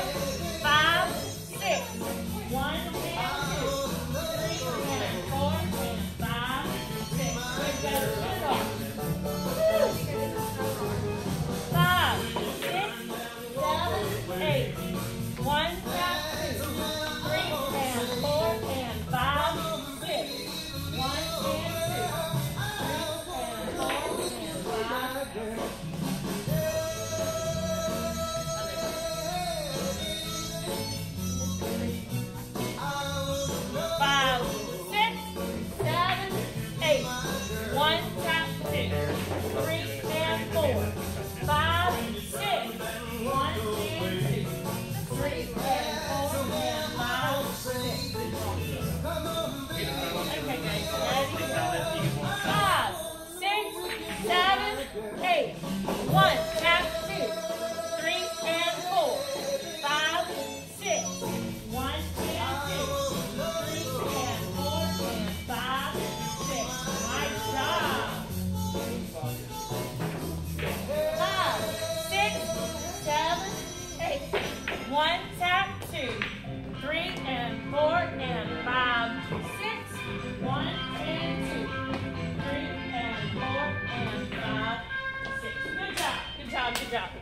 Bye. One, tap, two, three, and four, and five, six. One, and two, three, and four, and five, six. Good job, good job, good job.